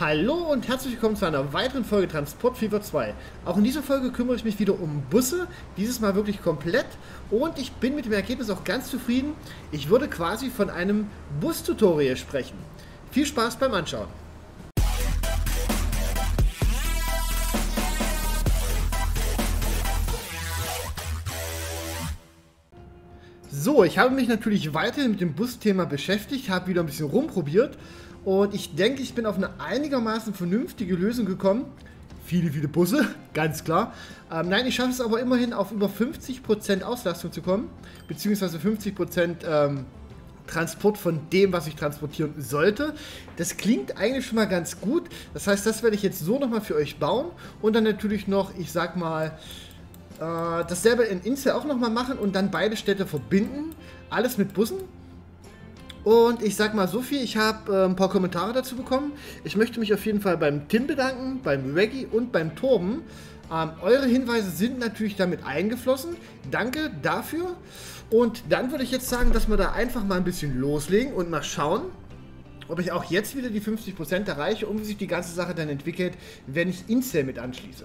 Hallo und herzlich willkommen zu einer weiteren Folge Transport Fever 2. Auch in dieser Folge kümmere ich mich wieder um Busse, dieses Mal wirklich komplett und ich bin mit dem Ergebnis auch ganz zufrieden. Ich würde quasi von einem Bus-Tutorial sprechen. Viel Spaß beim Anschauen. So, ich habe mich natürlich weiterhin mit dem Busthema beschäftigt, habe wieder ein bisschen rumprobiert und ich denke, ich bin auf eine einigermaßen vernünftige Lösung gekommen. Viele, viele Busse, ganz klar. Ähm, nein, ich schaffe es aber immerhin auf über 50% Auslastung zu kommen, beziehungsweise 50% ähm, Transport von dem, was ich transportieren sollte. Das klingt eigentlich schon mal ganz gut. Das heißt, das werde ich jetzt so nochmal für euch bauen und dann natürlich noch, ich sag mal, äh, dasselbe in Insel auch nochmal machen und dann beide Städte verbinden. Alles mit Bussen. Und ich sag mal so viel, ich habe äh, ein paar Kommentare dazu bekommen. Ich möchte mich auf jeden Fall beim Tim bedanken, beim Reggie und beim Torben. Ähm, eure Hinweise sind natürlich damit eingeflossen. Danke dafür. Und dann würde ich jetzt sagen, dass wir da einfach mal ein bisschen loslegen und mal schauen, ob ich auch jetzt wieder die 50% erreiche und wie sich die ganze Sache dann entwickelt, wenn ich Incel mit anschließe.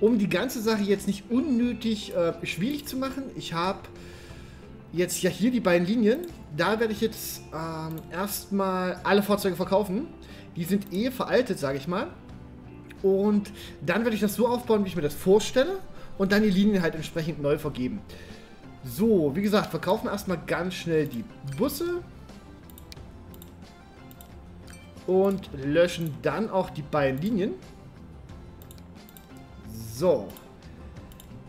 Um die ganze Sache jetzt nicht unnötig äh, schwierig zu machen, ich habe jetzt ja hier die beiden Linien. Da werde ich jetzt ähm, erstmal alle Fahrzeuge verkaufen. Die sind eh veraltet, sage ich mal. Und dann werde ich das so aufbauen, wie ich mir das vorstelle. Und dann die Linien halt entsprechend neu vergeben. So, wie gesagt, verkaufen erstmal ganz schnell die Busse. Und löschen dann auch die beiden Linien. So,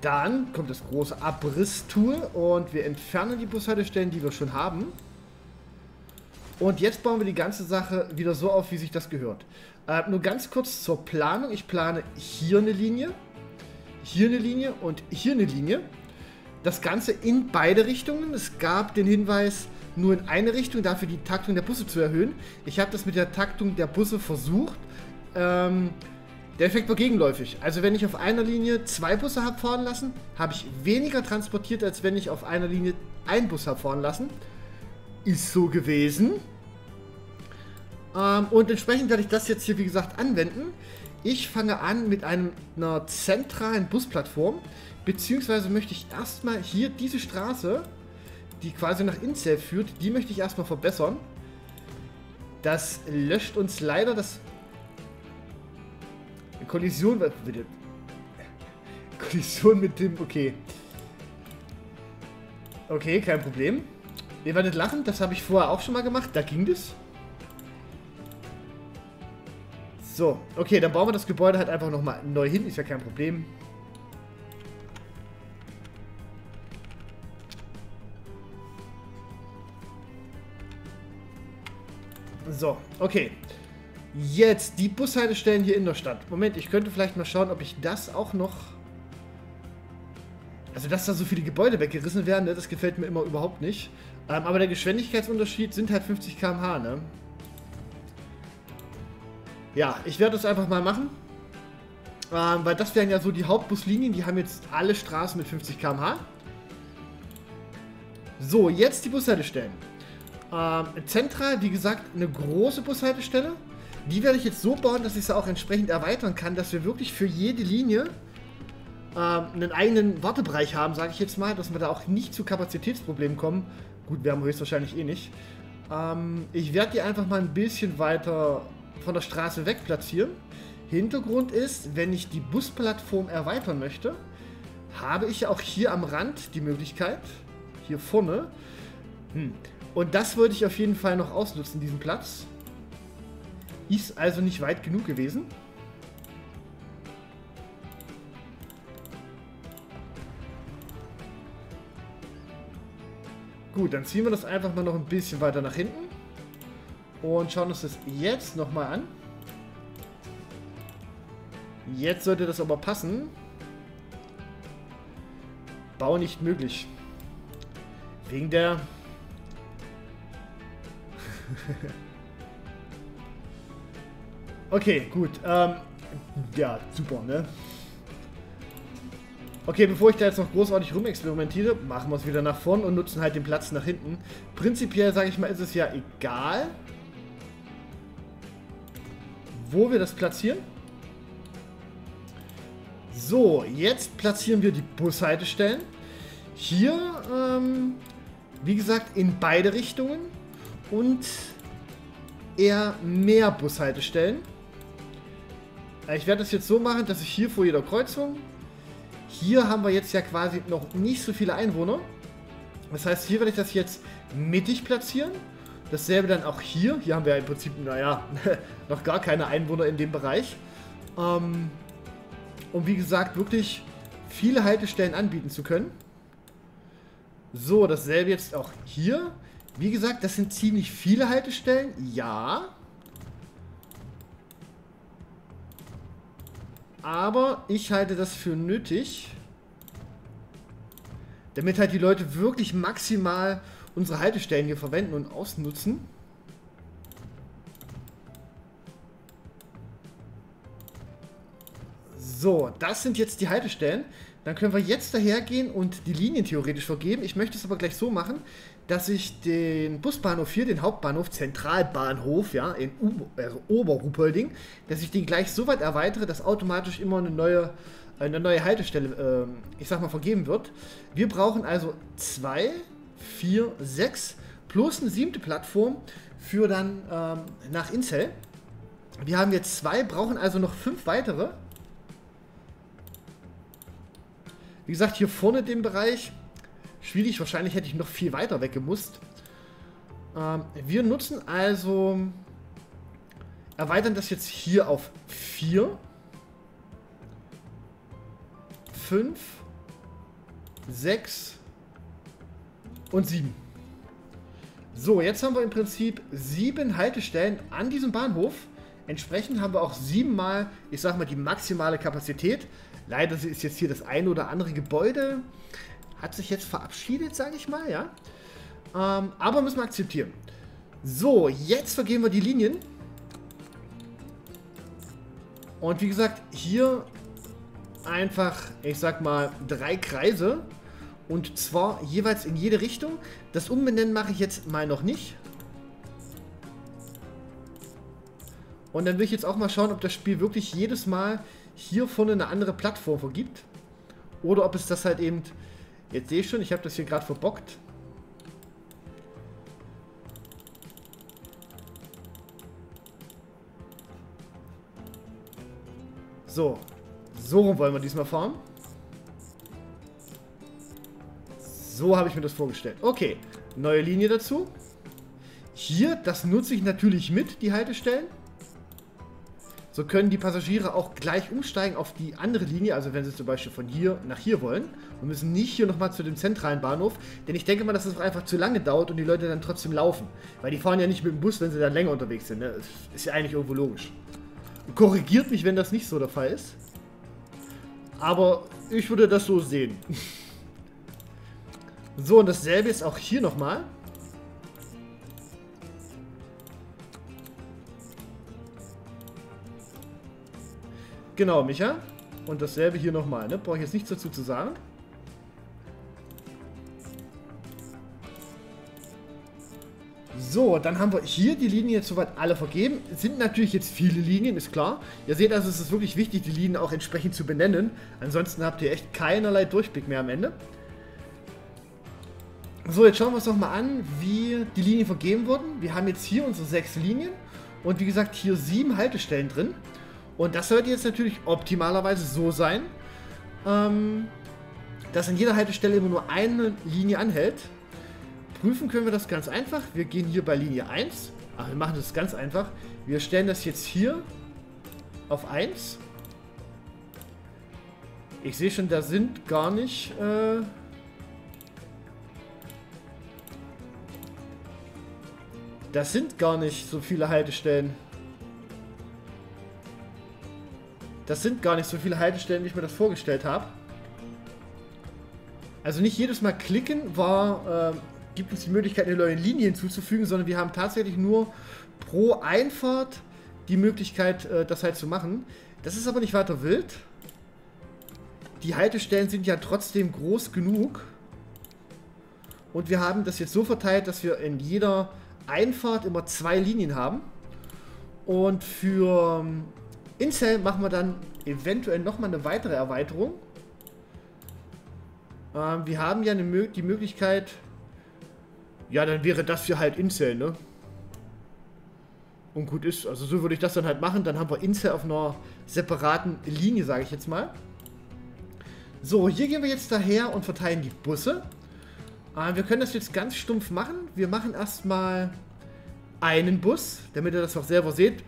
dann kommt das große Abrisstool und wir entfernen die Bushaltestellen, die wir schon haben. Und jetzt bauen wir die ganze Sache wieder so auf, wie sich das gehört. Äh, nur ganz kurz zur Planung. Ich plane hier eine Linie, hier eine Linie und hier eine Linie. Das Ganze in beide Richtungen. Es gab den Hinweis, nur in eine Richtung, dafür die Taktung der Busse zu erhöhen. Ich habe das mit der Taktung der Busse versucht. Ähm, der Effekt war gegenläufig. Also wenn ich auf einer Linie zwei Busse habe fahren lassen, habe ich weniger transportiert, als wenn ich auf einer Linie einen Bus habe fahren lassen. Ist so gewesen. Ähm, und entsprechend werde ich das jetzt hier, wie gesagt, anwenden. Ich fange an mit einem, einer zentralen Busplattform. Beziehungsweise möchte ich erstmal hier diese Straße, die quasi nach Incel führt, die möchte ich erstmal verbessern. Das löscht uns leider das Kollision, bitte. Kollision mit dem, okay. Okay, kein Problem. Ihr werdet lachen, das habe ich vorher auch schon mal gemacht, da ging das. So, okay, dann bauen wir das Gebäude halt einfach nochmal neu hin, ist ja kein Problem. So, okay. Jetzt die Bushaltestellen hier in der Stadt. Moment, ich könnte vielleicht mal schauen, ob ich das auch noch... Also, dass da so viele Gebäude weggerissen werden, ne, das gefällt mir immer überhaupt nicht. Ähm, aber der Geschwindigkeitsunterschied sind halt 50 km/h, ne? Ja, ich werde das einfach mal machen. Ähm, weil das wären ja so die Hauptbuslinien, die haben jetzt alle Straßen mit 50 km/h. So, jetzt die Bushaltestellen. Ähm, zentral, wie gesagt, eine große Bushaltestelle. Die werde ich jetzt so bauen, dass ich sie auch entsprechend erweitern kann, dass wir wirklich für jede Linie ähm, einen eigenen Wartebereich haben, sage ich jetzt mal, dass wir da auch nicht zu Kapazitätsproblemen kommen. Gut, wir höchstwahrscheinlich eh nicht. Ähm, ich werde die einfach mal ein bisschen weiter von der Straße weg platzieren. Hintergrund ist, wenn ich die Busplattform erweitern möchte, habe ich auch hier am Rand die Möglichkeit, hier vorne, hm, und das würde ich auf jeden Fall noch ausnutzen, diesen Platz. Ist also nicht weit genug gewesen. Gut, dann ziehen wir das einfach mal noch ein bisschen weiter nach hinten. Und schauen uns das jetzt nochmal an. Jetzt sollte das aber passen. Bau nicht möglich. Wegen der... Okay, gut. Ähm, ja, super, ne? Okay, bevor ich da jetzt noch großartig rumexperimentiere, machen wir es wieder nach vorn und nutzen halt den Platz nach hinten. Prinzipiell, sage ich mal, ist es ja egal, wo wir das platzieren. So, jetzt platzieren wir die Bushaltestellen. Hier, ähm, wie gesagt, in beide Richtungen und eher mehr Bushaltestellen. Äh, ich werde das jetzt so machen, dass ich hier vor jeder Kreuzung, hier haben wir jetzt ja quasi noch nicht so viele Einwohner. Das heißt, hier werde ich das jetzt mittig platzieren. Dasselbe dann auch hier. Hier haben wir im Prinzip, naja, noch gar keine Einwohner in dem Bereich. Ähm, um wie gesagt wirklich viele Haltestellen anbieten zu können. So, dasselbe jetzt auch hier. Wie gesagt, das sind ziemlich viele Haltestellen. Ja. Aber ich halte das für nötig, damit halt die Leute wirklich maximal unsere Haltestellen hier verwenden und ausnutzen. So, das sind jetzt die Haltestellen. Dann können wir jetzt dahergehen und die Linien theoretisch vergeben. Ich möchte es aber gleich so machen, dass ich den Busbahnhof hier, den Hauptbahnhof, Zentralbahnhof, ja, in U also Oberrupolding, dass ich den gleich so weit erweitere, dass automatisch immer eine neue, eine neue Haltestelle, äh, ich sag mal, vergeben wird. Wir brauchen also zwei, vier, sechs plus eine siebte Plattform für dann ähm, nach Incel. Wir haben jetzt zwei, brauchen also noch fünf weitere. Wie gesagt, hier vorne den Bereich, schwierig, wahrscheinlich hätte ich noch viel weiter weggemusst. Ähm, wir nutzen also, erweitern das jetzt hier auf 4, 5, 6 und 7. So, jetzt haben wir im Prinzip sieben Haltestellen an diesem Bahnhof. Entsprechend haben wir auch siebenmal, ich sag mal, die maximale Kapazität. Leider ist jetzt hier das eine oder andere Gebäude, hat sich jetzt verabschiedet, sage ich mal, ja. Ähm, aber müssen wir akzeptieren. So, jetzt vergeben wir die Linien. Und wie gesagt, hier einfach, ich sag mal, drei Kreise. Und zwar jeweils in jede Richtung. Das Umbenennen mache ich jetzt mal noch nicht. Und dann will ich jetzt auch mal schauen, ob das Spiel wirklich jedes Mal hier vorne eine andere Plattform vergibt. Oder ob es das halt eben... Jetzt sehe ich schon, ich habe das hier gerade verbockt. So. So rum wollen wir diesmal fahren. So habe ich mir das vorgestellt. Okay. Neue Linie dazu. Hier, das nutze ich natürlich mit, die Haltestellen. So können die Passagiere auch gleich umsteigen auf die andere Linie, also wenn sie zum Beispiel von hier nach hier wollen und müssen nicht hier nochmal zu dem zentralen Bahnhof, denn ich denke mal, dass es das einfach zu lange dauert und die Leute dann trotzdem laufen. Weil die fahren ja nicht mit dem Bus, wenn sie dann länger unterwegs sind. Ne? Ist ja eigentlich irgendwo logisch. Korrigiert mich, wenn das nicht so der Fall ist. Aber ich würde das so sehen. so, und dasselbe ist auch hier nochmal. Genau, Micha. Und dasselbe hier nochmal, ne? Brauche ich jetzt nichts dazu zu sagen. So, dann haben wir hier die Linien jetzt soweit alle vergeben. Es sind natürlich jetzt viele Linien, ist klar. Ihr seht also, es ist wirklich wichtig, die Linien auch entsprechend zu benennen. Ansonsten habt ihr echt keinerlei Durchblick mehr am Ende. So, jetzt schauen wir uns doch mal an, wie die Linien vergeben wurden. Wir haben jetzt hier unsere sechs Linien und wie gesagt hier sieben Haltestellen drin. Und das sollte jetzt natürlich optimalerweise so sein, ähm, dass an jeder Haltestelle immer nur eine Linie anhält. Prüfen können wir das ganz einfach. Wir gehen hier bei Linie 1. Ach, wir machen das ganz einfach. Wir stellen das jetzt hier auf 1. Ich sehe schon, da sind gar nicht... Äh das sind gar nicht so viele Haltestellen. Das sind gar nicht so viele Haltestellen, wie ich mir das vorgestellt habe. Also nicht jedes Mal klicken war, äh, gibt uns die Möglichkeit, eine neue Linie hinzuzufügen, sondern wir haben tatsächlich nur pro Einfahrt die Möglichkeit, äh, das halt zu machen. Das ist aber nicht weiter wild. Die Haltestellen sind ja trotzdem groß genug. Und wir haben das jetzt so verteilt, dass wir in jeder Einfahrt immer zwei Linien haben. Und für ähm, Incel machen wir dann eventuell nochmal eine weitere Erweiterung. Ähm, wir haben ja eine, die Möglichkeit... Ja, dann wäre das hier halt Incel, ne? Und gut ist, also so würde ich das dann halt machen. Dann haben wir Incel auf einer separaten Linie, sage ich jetzt mal. So, hier gehen wir jetzt daher und verteilen die Busse. Äh, wir können das jetzt ganz stumpf machen. Wir machen erstmal einen Bus, damit ihr das auch selber seht.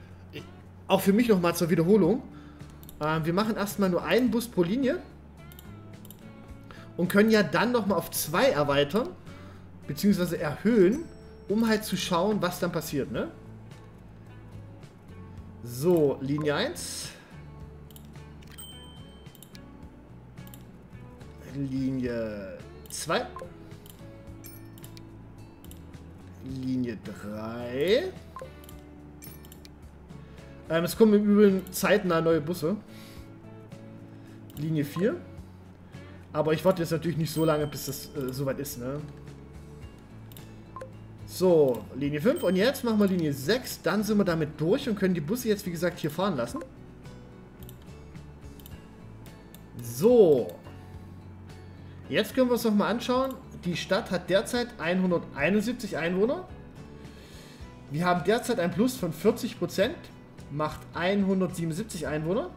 Auch für mich nochmal zur Wiederholung. Äh, wir machen erstmal nur einen Bus pro Linie. Und können ja dann nochmal auf zwei erweitern. Beziehungsweise erhöhen, um halt zu schauen, was dann passiert, ne? So, Linie 1. Linie 2. Linie 3. Ähm, es kommen im Übrigen zeitnah neue Busse. Linie 4. Aber ich warte jetzt natürlich nicht so lange, bis das äh, soweit ist, ne? So, Linie 5. Und jetzt machen wir Linie 6. Dann sind wir damit durch und können die Busse jetzt, wie gesagt, hier fahren lassen. So. Jetzt können wir uns nochmal anschauen. Die Stadt hat derzeit 171 Einwohner. Wir haben derzeit ein Plus von 40%, macht 177 Einwohner.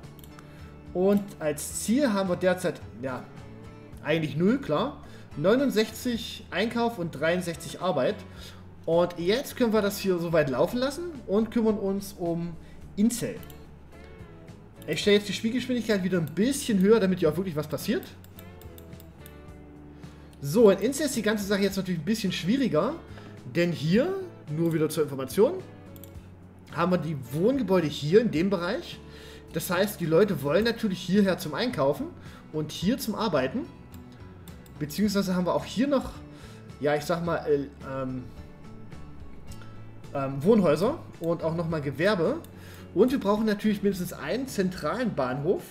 Und als Ziel haben wir derzeit, ja, eigentlich 0, klar. 69 Einkauf und 63 Arbeit. Und jetzt können wir das hier soweit laufen lassen und kümmern uns um Incel. Ich stelle jetzt die Spielgeschwindigkeit wieder ein bisschen höher, damit hier auch wirklich was passiert. So, in Insta ist die ganze Sache jetzt natürlich ein bisschen schwieriger, denn hier, nur wieder zur Information, haben wir die Wohngebäude hier in dem Bereich. Das heißt, die Leute wollen natürlich hierher zum Einkaufen und hier zum Arbeiten. Beziehungsweise haben wir auch hier noch, ja, ich sag mal, äh, ähm, ähm, Wohnhäuser und auch nochmal Gewerbe. Und wir brauchen natürlich mindestens einen zentralen Bahnhof,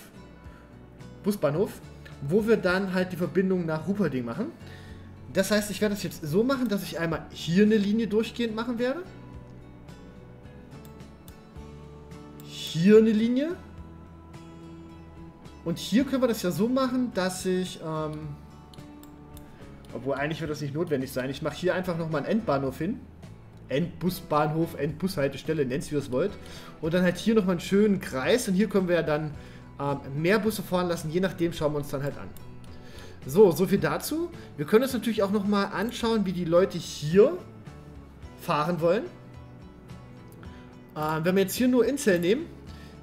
Busbahnhof, wo wir dann halt die Verbindung nach Ruperding machen. Das heißt, ich werde das jetzt so machen, dass ich einmal hier eine Linie durchgehend machen werde. Hier eine Linie. Und hier können wir das ja so machen, dass ich... Ähm, obwohl eigentlich wird das nicht notwendig sein. Ich mache hier einfach nochmal einen Endbahnhof hin. Endbusbahnhof, Endbushaltestelle, nennt es wie ihr es wollt. Und dann halt hier nochmal einen schönen Kreis. Und hier können wir ja dann ähm, mehr Busse fahren lassen, je nachdem schauen wir uns dann halt an. So, so viel dazu. Wir können uns natürlich auch nochmal anschauen, wie die Leute hier fahren wollen. Ähm, wenn wir jetzt hier nur Incel nehmen,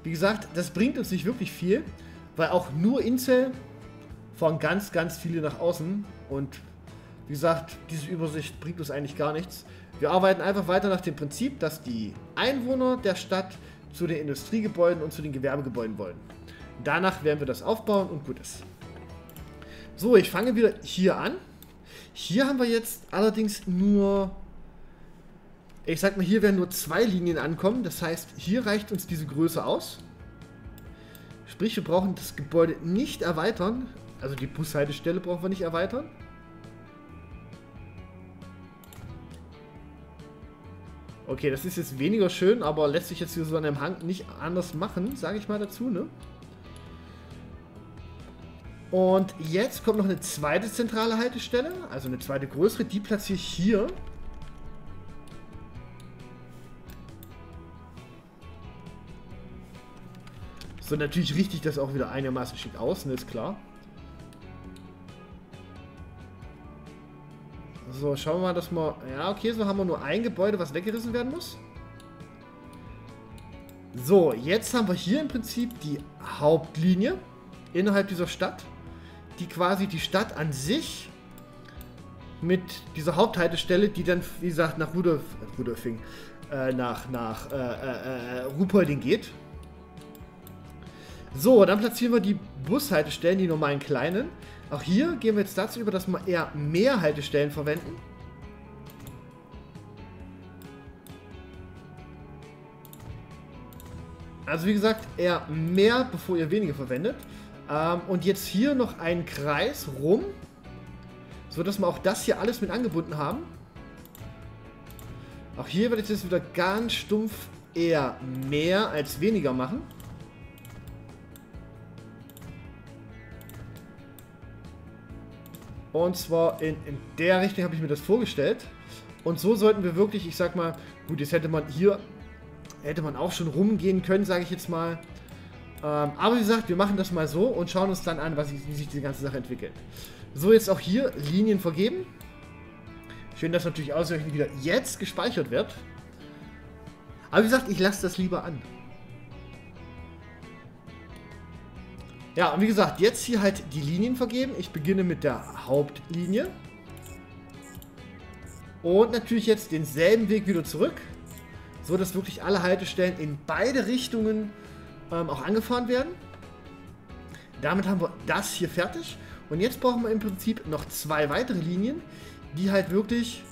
wie gesagt, das bringt uns nicht wirklich viel, weil auch nur Incel fahren ganz, ganz viele nach außen und wie gesagt, diese Übersicht bringt uns eigentlich gar nichts. Wir arbeiten einfach weiter nach dem Prinzip, dass die Einwohner der Stadt zu den Industriegebäuden und zu den Gewerbegebäuden wollen. Danach werden wir das aufbauen und gut ist. So, ich fange wieder hier an. Hier haben wir jetzt allerdings nur, ich sag mal, hier werden nur zwei Linien ankommen. Das heißt, hier reicht uns diese Größe aus. Sprich, wir brauchen das Gebäude nicht erweitern. Also die Bushaltestelle brauchen wir nicht erweitern. Okay, das ist jetzt weniger schön, aber lässt sich jetzt hier so an dem Hang nicht anders machen, sage ich mal dazu, ne? Und jetzt kommt noch eine zweite zentrale Haltestelle, also eine zweite größere, die platziere ich hier. So, natürlich richtig das auch wieder einigermaßen schick aus, ne, ist klar. So, schauen wir mal, dass wir... Ja, okay, so haben wir nur ein Gebäude, was weggerissen werden muss. So, jetzt haben wir hier im Prinzip die Hauptlinie innerhalb dieser Stadt, die quasi die Stadt an sich mit dieser Haupthaltestelle, die dann, wie gesagt, nach Rudolf, Rudolfing, äh, nach, nach äh, äh, äh, Ruhpolding geht. So, dann platzieren wir die Bushaltestellen, die normalen kleinen. Auch hier gehen wir jetzt dazu über, dass wir eher mehr Haltestellen verwenden. Also wie gesagt, eher mehr, bevor ihr weniger verwendet. Ähm, und jetzt hier noch einen Kreis rum, so dass wir auch das hier alles mit angebunden haben. Auch hier werde ich jetzt wieder ganz stumpf eher mehr als weniger machen. Und zwar in, in der Richtung habe ich mir das vorgestellt. Und so sollten wir wirklich, ich sag mal, gut, jetzt hätte man hier, hätte man auch schon rumgehen können, sage ich jetzt mal. Ähm, aber wie gesagt, wir machen das mal so und schauen uns dann an, was wie sich die ganze Sache entwickelt. So, jetzt auch hier Linien vergeben. Schön, dass natürlich ausgerechnet wieder jetzt gespeichert wird. Aber wie gesagt, ich lasse das lieber an. Ja, und wie gesagt, jetzt hier halt die Linien vergeben. Ich beginne mit der Hauptlinie. Und natürlich jetzt denselben Weg wieder zurück. So, dass wirklich alle Haltestellen in beide Richtungen ähm, auch angefahren werden. Damit haben wir das hier fertig. Und jetzt brauchen wir im Prinzip noch zwei weitere Linien, die halt wirklich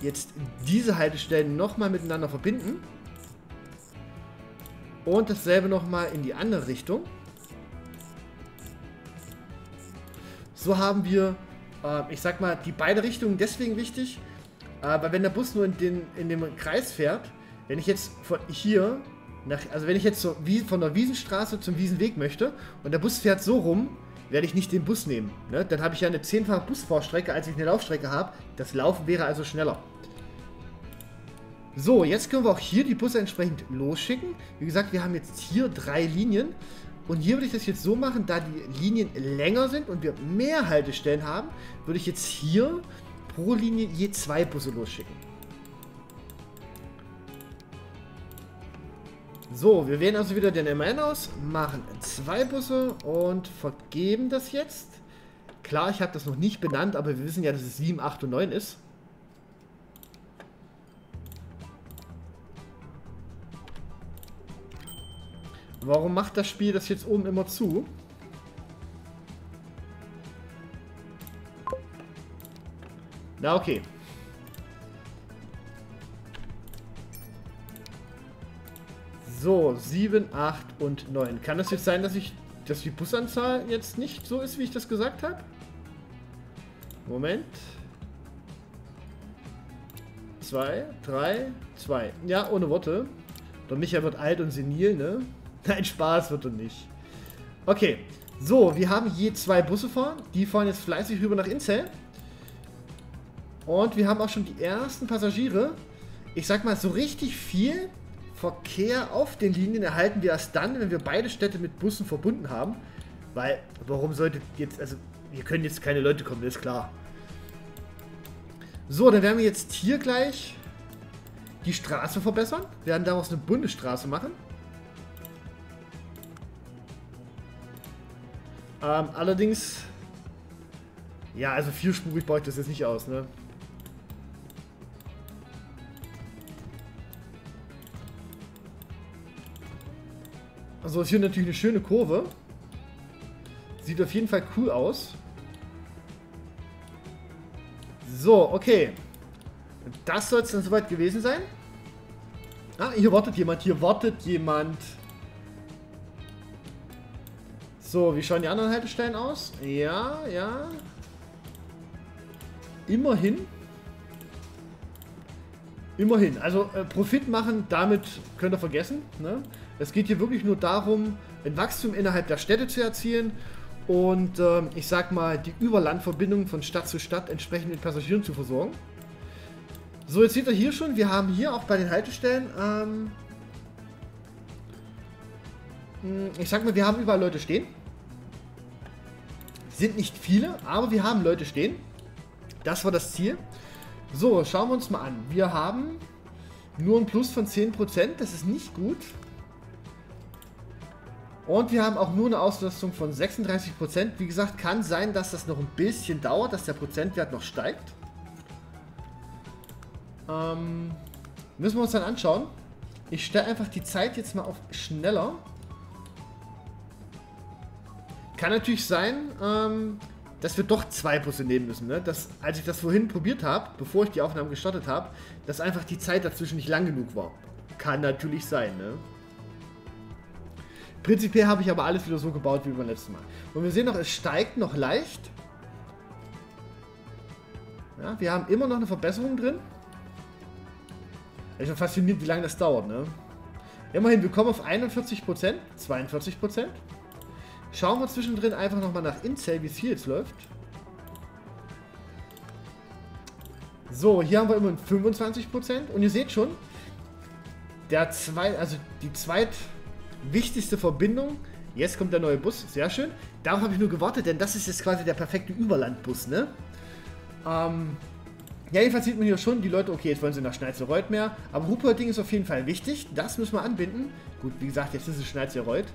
jetzt diese Haltestellen nochmal miteinander verbinden. Und dasselbe nochmal in die andere Richtung. So haben wir, äh, ich sag mal, die beide Richtungen deswegen wichtig, äh, weil wenn der Bus nur in, den, in dem Kreis fährt, wenn ich jetzt von hier, nach, also wenn ich jetzt so, wie, von der Wiesenstraße zum Wiesenweg möchte und der Bus fährt so rum, werde ich nicht den Bus nehmen. Ne? Dann habe ich ja eine zehnfache Busvorstrecke, als ich eine Laufstrecke habe. Das Laufen wäre also schneller. So, jetzt können wir auch hier die Busse entsprechend losschicken. Wie gesagt, wir haben jetzt hier drei Linien. Und hier würde ich das jetzt so machen, da die Linien länger sind und wir mehr Haltestellen haben, würde ich jetzt hier pro Linie je zwei Busse losschicken. So, wir wählen also wieder den MN aus, machen zwei Busse und vergeben das jetzt. Klar, ich habe das noch nicht benannt, aber wir wissen ja, dass es 7, 8 und 9 ist. Warum macht das Spiel das jetzt oben immer zu? Na, okay. So, 7, 8 und 9. Kann es jetzt sein, dass ich dass die Busanzahl jetzt nicht so ist, wie ich das gesagt habe? Moment. 2, 3, 2. Ja, ohne Worte. Der Micha wird alt und senil, ne? Nein, Spaß wird er nicht. Okay, so, wir haben je zwei Busse fahren. Die fahren jetzt fleißig rüber nach Inzell. Und wir haben auch schon die ersten Passagiere. Ich sag mal, so richtig viel Verkehr auf den Linien erhalten wir erst dann, wenn wir beide Städte mit Bussen verbunden haben. Weil, warum sollte jetzt, also, hier können jetzt keine Leute kommen, das ist klar. So, dann werden wir jetzt hier gleich die Straße verbessern. Wir werden daraus eine Bundesstraße machen. Ähm, allerdings, ja, also vierspurig baue ich das jetzt nicht aus, ne? Also ist hier natürlich eine schöne Kurve. Sieht auf jeden Fall cool aus. So, okay. Das soll es dann soweit gewesen sein. Ah, hier wartet jemand, hier wartet jemand. So, wie schauen die anderen Haltestellen aus? Ja, ja. Immerhin. Immerhin. Also äh, Profit machen, damit könnt ihr vergessen. Ne? Es geht hier wirklich nur darum, ein Wachstum innerhalb der Städte zu erzielen und äh, ich sag mal, die Überlandverbindung von Stadt zu Stadt entsprechend mit Passagieren zu versorgen. So, jetzt seht ihr hier schon, wir haben hier auch bei den Haltestellen ähm, hm, ich sag mal, wir haben überall Leute stehen. Sind nicht viele, aber wir haben Leute stehen. Das war das Ziel. So, schauen wir uns mal an. Wir haben nur ein Plus von 10%. Das ist nicht gut. Und wir haben auch nur eine Auslastung von 36%. Wie gesagt, kann sein, dass das noch ein bisschen dauert, dass der Prozentwert noch steigt. Ähm, müssen wir uns dann anschauen. Ich stelle einfach die Zeit jetzt mal auf schneller. Kann natürlich sein, ähm, dass wir doch zwei Busse nehmen müssen. Ne? Dass, als ich das vorhin probiert habe, bevor ich die Aufnahmen gestartet habe, dass einfach die Zeit dazwischen nicht lang genug war. Kann natürlich sein. Ne? Prinzipiell habe ich aber alles wieder so gebaut wie beim letzten Mal. Und wir sehen noch, es steigt noch leicht. Ja, wir haben immer noch eine Verbesserung drin. Ich bin fasziniert, wie lange das dauert. Ne? Immerhin, wir kommen auf 41%, 42%. Schauen wir zwischendrin einfach nochmal nach Incel, wie es hier jetzt läuft. So, hier haben wir immerhin 25% und ihr seht schon, der zwei, also die zweitwichtigste Verbindung. Jetzt kommt der neue Bus, sehr schön. Darauf habe ich nur gewartet, denn das ist jetzt quasi der perfekte Überlandbus, ne? Ähm, ja, jedenfalls sieht man hier schon, die Leute, okay, jetzt wollen sie nach Schneitzereuth mehr. Aber Ruhpolding ist auf jeden Fall wichtig. Das müssen wir anbinden. Gut, wie gesagt, jetzt ist es Schneitzereuth.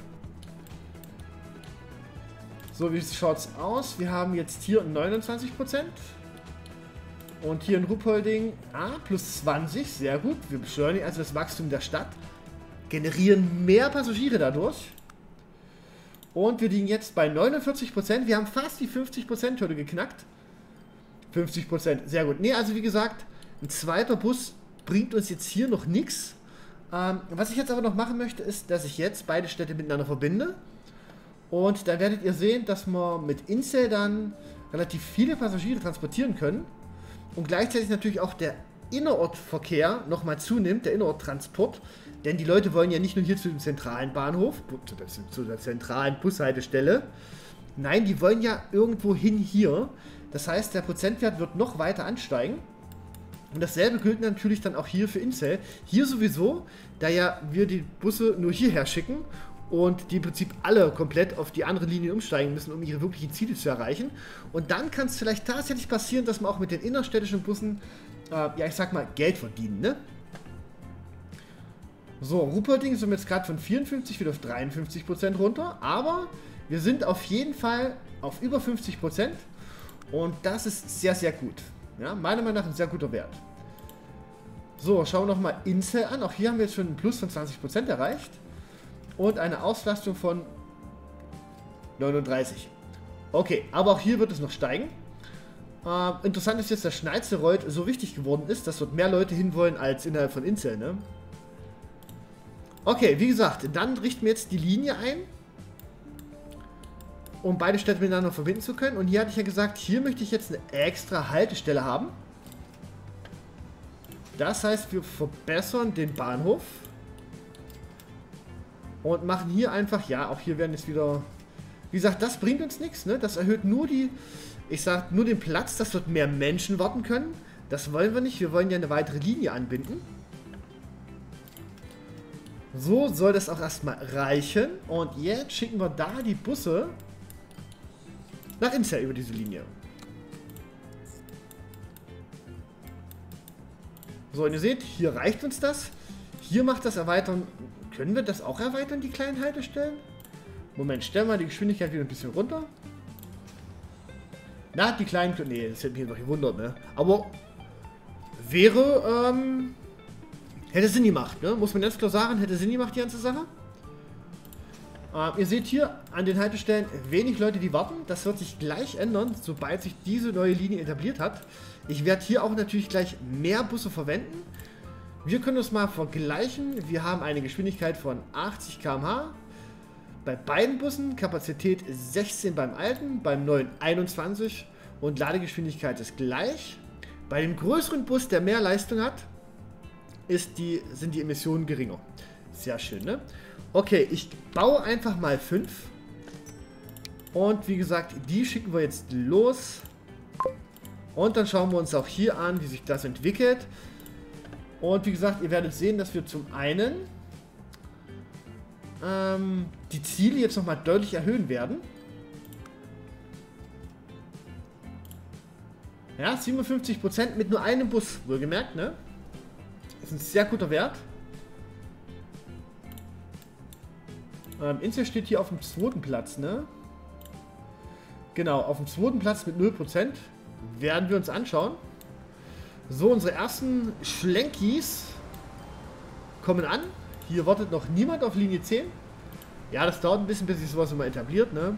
So, wie schaut es aus? Wir haben jetzt hier 29%. Und hier in Ruhpolding, ah, plus 20, sehr gut. Wir beschleunigen also das Wachstum der Stadt. Generieren mehr Passagiere dadurch. Und wir liegen jetzt bei 49%. Wir haben fast die 50%-Hürde geknackt. 50%, sehr gut. Ne, also wie gesagt, ein zweiter Bus bringt uns jetzt hier noch nichts. Ähm, was ich jetzt aber noch machen möchte, ist, dass ich jetzt beide Städte miteinander verbinde. Und da werdet ihr sehen, dass wir mit Incel dann relativ viele Passagiere transportieren können. Und gleichzeitig natürlich auch der Innerortverkehr nochmal zunimmt, der Innerorttransport. Denn die Leute wollen ja nicht nur hier zu dem zentralen Bahnhof, zu der, zu der zentralen Bushaltestelle. Nein, die wollen ja irgendwo hin hier. Das heißt, der Prozentwert wird noch weiter ansteigen. Und dasselbe gilt natürlich dann auch hier für Incel. Hier sowieso, da ja wir die Busse nur hierher schicken und die im Prinzip alle komplett auf die andere Linie umsteigen müssen, um ihre wirklichen Ziele zu erreichen. Und dann kann es vielleicht tatsächlich passieren, dass man auch mit den innerstädtischen Bussen, äh, ja ich sag mal, Geld verdienen, ne? So, Ruperting sind wir jetzt gerade von 54 wieder auf 53% runter, aber wir sind auf jeden Fall auf über 50%. Und das ist sehr, sehr gut. Ja, meiner Meinung nach ein sehr guter Wert. So, schauen wir nochmal Incel an. Auch hier haben wir jetzt schon einen Plus von 20% erreicht. Und eine Auslastung von 39. Okay, aber auch hier wird es noch steigen. Äh, interessant ist jetzt, dass Schneizerold so wichtig geworden ist, dass dort mehr Leute hinwollen als innerhalb von Incel, ne? Okay, wie gesagt, dann richten wir jetzt die Linie ein um beide Städte miteinander verbinden zu können. Und hier hatte ich ja gesagt, hier möchte ich jetzt eine extra Haltestelle haben. Das heißt, wir verbessern den Bahnhof. Und machen hier einfach, ja, auch hier werden jetzt wieder... Wie gesagt, das bringt uns nichts, ne? Das erhöht nur die, ich sag, nur den Platz, dass dort mehr Menschen warten können. Das wollen wir nicht, wir wollen ja eine weitere Linie anbinden. So soll das auch erstmal reichen. Und jetzt schicken wir da die Busse nach Incel über diese Linie. So, und ihr seht, hier reicht uns das. Hier macht das Erweitern... Können wir das auch erweitern, die kleinen Haltestellen? Moment, stellen wir die Geschwindigkeit wieder ein bisschen runter. Na, die kleinen... Nee, das hätte mich noch gewundert, ne? Aber wäre, ähm... Hätte Sinn gemacht, ne? Muss man ganz klar sagen, hätte Sinn gemacht, die ganze Sache. Äh, ihr seht hier an den Haltestellen wenig Leute, die warten. Das wird sich gleich ändern, sobald sich diese neue Linie etabliert hat. Ich werde hier auch natürlich gleich mehr Busse verwenden. Wir können uns mal vergleichen. Wir haben eine Geschwindigkeit von 80 km/h. Bei beiden Bussen Kapazität 16 beim alten, beim neuen 21 und Ladegeschwindigkeit ist gleich. Bei dem größeren Bus, der mehr Leistung hat, die, sind die Emissionen geringer. Sehr schön, ne? Okay, ich baue einfach mal fünf. Und wie gesagt, die schicken wir jetzt los. Und dann schauen wir uns auch hier an, wie sich das entwickelt. Und wie gesagt, ihr werdet sehen, dass wir zum einen ähm, die Ziele jetzt nochmal deutlich erhöhen werden. Ja, 57% mit nur einem Bus, wohlgemerkt, ne? Das ist ein sehr guter Wert. Ähm, Insel steht hier auf dem zweiten Platz, ne? Genau, auf dem zweiten Platz mit 0%. Werden wir uns anschauen. So, unsere ersten Schlenkis kommen an. Hier wartet noch niemand auf Linie 10. Ja, das dauert ein bisschen, bis sich sowas immer etabliert, ne?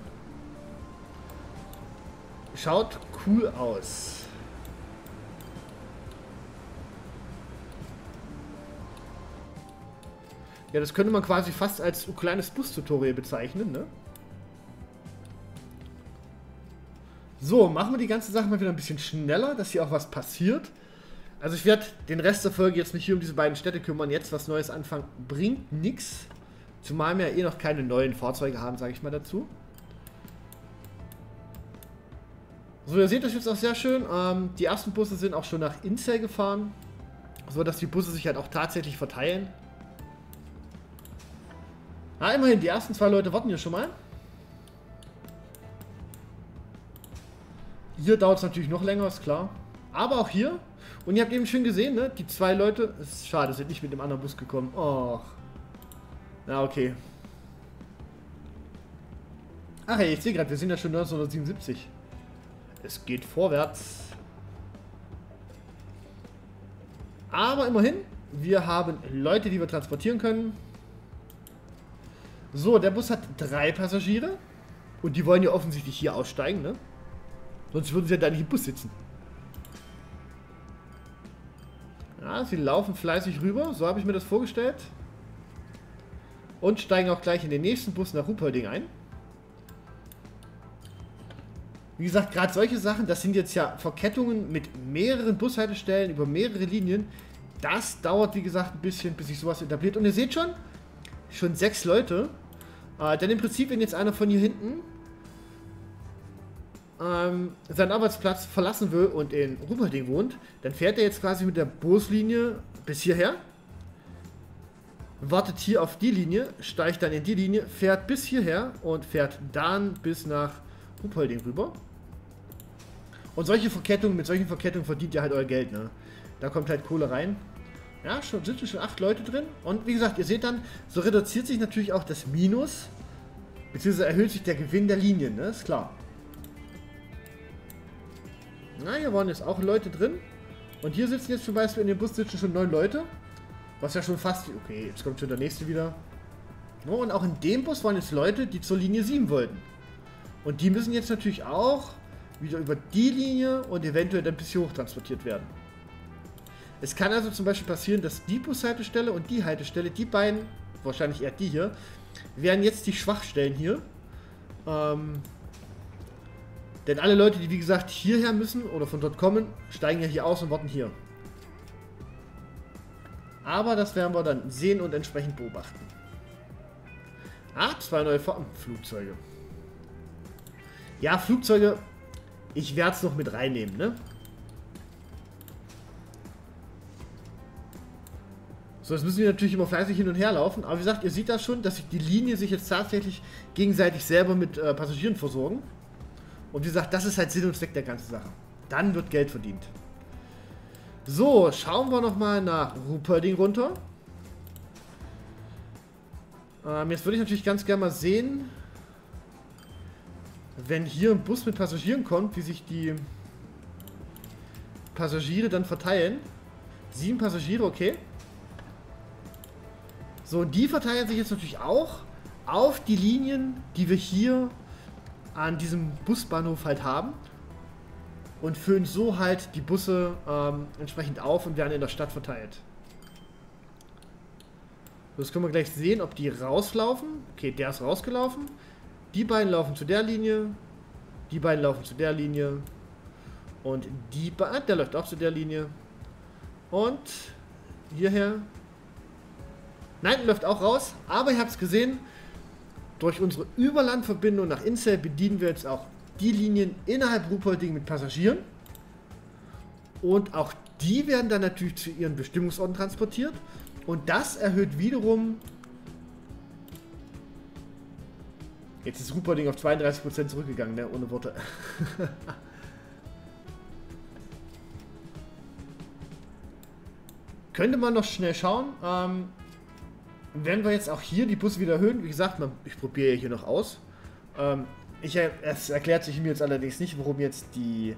Schaut cool aus. Ja, das könnte man quasi fast als kleines Bus-Tutorial bezeichnen, ne? So, machen wir die ganze Sache mal wieder ein bisschen schneller, dass hier auch was passiert. Also ich werde den Rest der Folge jetzt nicht hier um diese beiden Städte kümmern. Jetzt was Neues anfangen bringt nichts. Zumal wir ja eh noch keine neuen Fahrzeuge haben, sage ich mal dazu. So, ihr seht das jetzt auch sehr schön. Ähm, die ersten Busse sind auch schon nach Incel gefahren. So, dass die Busse sich halt auch tatsächlich verteilen. Na, immerhin, die ersten zwei Leute warten hier schon mal. Hier dauert es natürlich noch länger, ist klar. Aber auch hier. Und ihr habt eben schön gesehen, ne? Die zwei Leute. Ist schade, sind nicht mit dem anderen Bus gekommen. Och. Na, okay. Ach hey, ich sehe gerade, wir sind ja schon 1977. Es geht vorwärts. Aber immerhin, wir haben Leute, die wir transportieren können. So, der Bus hat drei Passagiere. Und die wollen ja offensichtlich hier aussteigen, ne? Sonst würden sie ja da nicht im Bus sitzen. Ja, sie laufen fleißig rüber, so habe ich mir das vorgestellt. Und steigen auch gleich in den nächsten Bus nach Ruppolding ein. Wie gesagt, gerade solche Sachen, das sind jetzt ja Verkettungen mit mehreren Bushaltestellen über mehrere Linien. Das dauert, wie gesagt, ein bisschen, bis sich sowas etabliert. Und ihr seht schon, schon sechs Leute. Äh, denn im Prinzip, wenn jetzt einer von hier hinten ähm, seinen Arbeitsplatz verlassen will und in Ruperding wohnt, dann fährt er jetzt quasi mit der Buslinie bis hierher, wartet hier auf die Linie, steigt dann in die Linie, fährt bis hierher und fährt dann bis nach Ruppolding rüber. Und solche Verkettungen, mit solchen Verkettungen verdient ihr halt euer Geld, ne? Da kommt halt Kohle rein. Ja, schon, sind schon acht Leute drin. Und wie gesagt, ihr seht dann, so reduziert sich natürlich auch das Minus, beziehungsweise erhöht sich der Gewinn der Linien, ne? Ist klar. Na, hier waren jetzt auch Leute drin. Und hier sitzen jetzt zum Beispiel in dem Bus sitzen schon neun Leute. Was ja schon fast... Okay, jetzt kommt schon der nächste wieder. No, und auch in dem Bus waren jetzt Leute, die zur Linie 7 wollten. Und die müssen jetzt natürlich auch wieder über die Linie und eventuell dann bis hier hoch transportiert werden. Es kann also zum Beispiel passieren, dass die Bushaltestelle und die Haltestelle, die beiden, wahrscheinlich eher die hier, wären jetzt die Schwachstellen hier. Ähm, denn alle Leute, die wie gesagt hierher müssen oder von dort kommen, steigen ja hier aus und warten hier. Aber das werden wir dann sehen und entsprechend beobachten. Ah, zwei neue Flugzeuge. Ja, Flugzeuge, ich werde es noch mit reinnehmen, ne? So, jetzt müssen wir natürlich immer fleißig hin und her laufen. Aber wie gesagt, ihr seht das schon, dass sich die Linie sich jetzt tatsächlich gegenseitig selber mit äh, Passagieren versorgen. Und wie gesagt, das ist halt Sinn und Zweck der ganzen Sache. Dann wird Geld verdient. So, schauen wir nochmal nach Ruperding runter. Ähm, jetzt würde ich natürlich ganz gerne mal sehen, wenn hier ein Bus mit Passagieren kommt, wie sich die Passagiere dann verteilen. Sieben Passagiere, okay. So, die verteilen sich jetzt natürlich auch auf die Linien, die wir hier an diesem Busbahnhof halt haben und füllen so halt die Busse ähm, entsprechend auf und werden in der Stadt verteilt. Das können wir gleich sehen, ob die rauslaufen. Okay, der ist rausgelaufen. Die beiden laufen zu der Linie. Die beiden laufen zu der Linie. Und die beiden, der läuft auch zu der Linie. Und hierher. Nein, läuft auch raus. Aber ihr habt es gesehen, durch unsere Überlandverbindung nach Incel bedienen wir jetzt auch die Linien innerhalb Ruhpolding mit Passagieren. Und auch die werden dann natürlich zu ihren Bestimmungsorten transportiert. Und das erhöht wiederum... Jetzt ist Ruhpolding auf 32% zurückgegangen, ne? ohne Worte. Könnte man noch schnell schauen. Ähm, werden wir jetzt auch hier die Busse wieder erhöhen. Wie gesagt, ich probiere hier noch aus. Ähm, ich, es erklärt sich mir jetzt allerdings nicht, warum jetzt die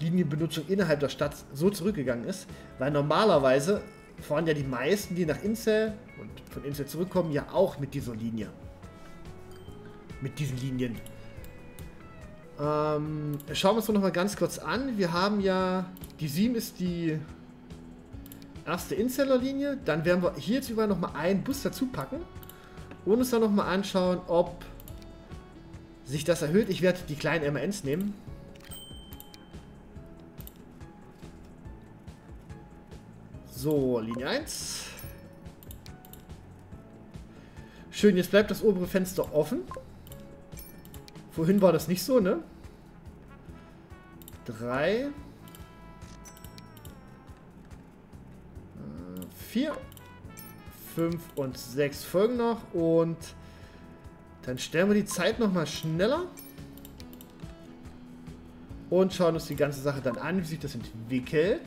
Linienbenutzung innerhalb der Stadt so zurückgegangen ist. Weil normalerweise fahren ja die meisten, die nach Incel und von Incel zurückkommen, ja auch mit dieser Linie. Mit diesen Linien. Ähm, schauen wir uns doch noch mal ganz kurz an. Wir haben ja, die 7 ist die erste Inseller-Linie. Dann werden wir hier jetzt überall nochmal einen Bus dazu packen und uns dann nochmal anschauen, ob sich das erhöht. Ich werde die kleinen MANs nehmen. So, Linie 1. Schön, jetzt bleibt das obere Fenster offen. Vorhin war das nicht so, ne? 3. 4. 5 und 6 folgen noch. Und dann stellen wir die Zeit nochmal schneller. Und schauen uns die ganze Sache dann an, wie sich das entwickelt.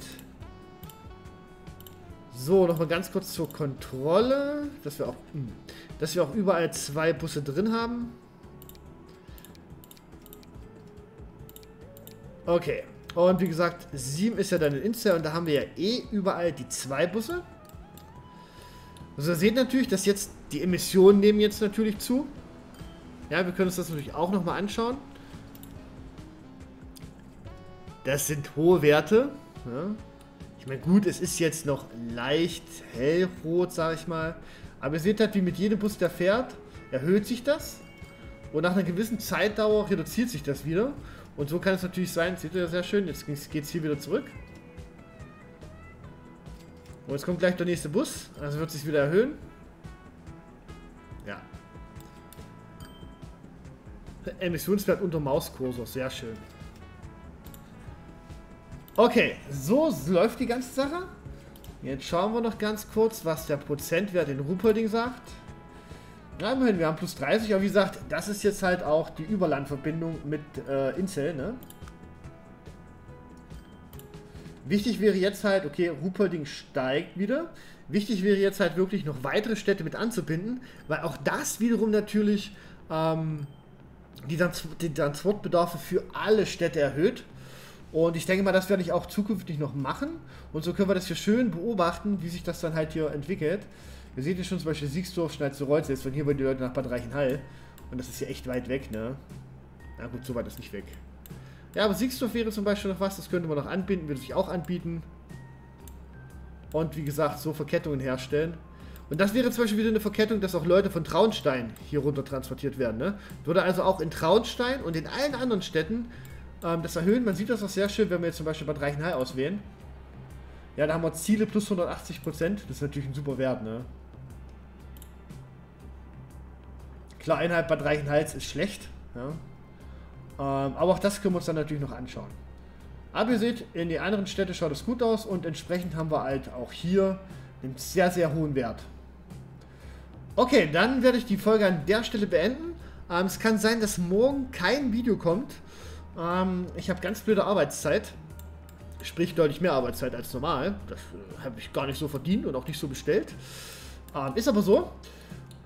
So, nochmal ganz kurz zur Kontrolle, dass wir auch, hm, dass wir auch überall zwei Busse drin haben. Okay, und wie gesagt, 7 ist ja dann in Insta und da haben wir ja eh überall die zwei Busse. Also ihr seht natürlich, dass jetzt die Emissionen nehmen jetzt natürlich zu. Ja, wir können uns das natürlich auch nochmal anschauen. Das sind hohe Werte. Ja. Ich meine, gut, es ist jetzt noch leicht hellrot, sage ich mal. Aber ihr seht halt, wie mit jedem Bus, der fährt, erhöht sich das. Und nach einer gewissen Zeitdauer reduziert sich das wieder. Und so kann es natürlich sein, seht ihr sehr schön, jetzt geht es hier wieder zurück. Und jetzt kommt gleich der nächste Bus, also wird sich wieder erhöhen. Ja. Emissionswert unter Mauskursor, sehr schön. Okay, so läuft die ganze Sache. Jetzt schauen wir noch ganz kurz, was der Prozentwert in Ruhpolding sagt. Ja, immerhin, wir haben plus 30, aber wie gesagt, das ist jetzt halt auch die Überlandverbindung mit äh, Incel, ne? Wichtig wäre jetzt halt, okay, Ruhpolding steigt wieder. Wichtig wäre jetzt halt wirklich noch weitere Städte mit anzubinden, weil auch das wiederum natürlich ähm, die, Trans die Transportbedarfe für alle Städte erhöht. Und ich denke mal, das werde ich auch zukünftig noch machen. Und so können wir das hier schön beobachten, wie sich das dann halt hier entwickelt. Wir sehen hier schon zum Beispiel Siegsdorf, Schneidze-Reutze, jetzt von hier wollen die Leute nach Bad Reichenhall. Und das ist hier echt weit weg, ne? Na gut, so weit ist nicht weg. Ja, aber Siegsdorf wäre zum Beispiel noch was, das könnte man noch anbinden, würde sich auch anbieten. Und wie gesagt, so Verkettungen herstellen. Und das wäre zum Beispiel wieder eine Verkettung, dass auch Leute von Traunstein hier runter transportiert werden. Ne? Würde also auch in Traunstein und in allen anderen Städten ähm, das erhöhen. Man sieht das auch sehr schön, wenn wir jetzt zum Beispiel Bad Reichenhall auswählen. Ja, da haben wir Ziele plus 180 Prozent. Das ist natürlich ein super Wert, ne? Klar, innerhalb Bad Reichenhals ist schlecht, ja. Ähm, aber auch das können wir uns dann natürlich noch anschauen. Aber ihr seht, in den anderen Städten schaut es gut aus und entsprechend haben wir halt auch hier einen sehr, sehr hohen Wert. Okay, dann werde ich die Folge an der Stelle beenden. Ähm, es kann sein, dass morgen kein Video kommt. Ähm, ich habe ganz blöde Arbeitszeit. Sprich deutlich mehr Arbeitszeit als normal. Das äh, habe ich gar nicht so verdient und auch nicht so bestellt. Ähm, ist aber so.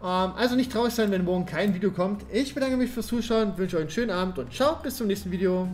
Ähm, also nicht traurig sein, wenn morgen kein Video kommt. Ich bedanke mich fürs Zuschauen, wünsche euch einen schönen Abend und ciao, bis zum nächsten Video.